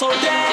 so dead.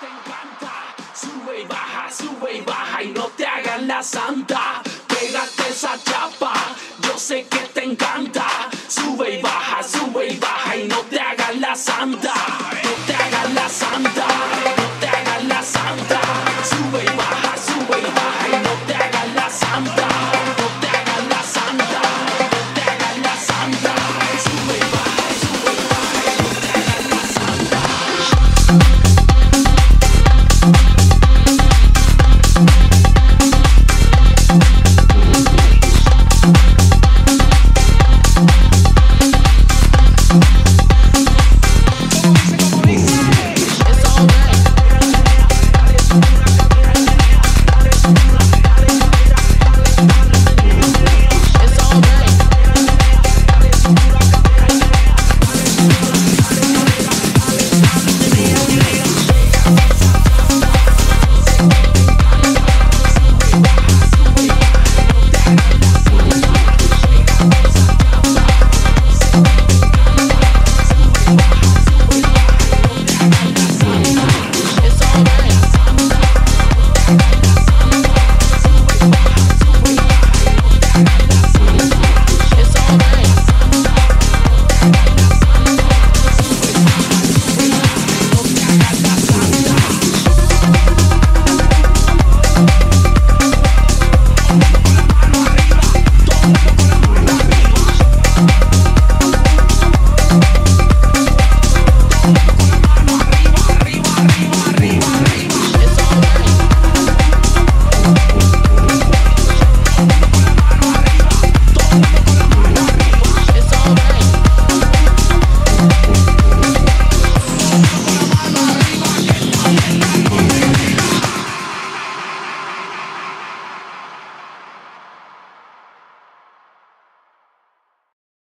te encanta. Sube y baja, sube y baja y no te hagas la santa. Pégate esa chapa, yo sé que te encanta. Sube y baja, sube y baja y no te hagas la santa.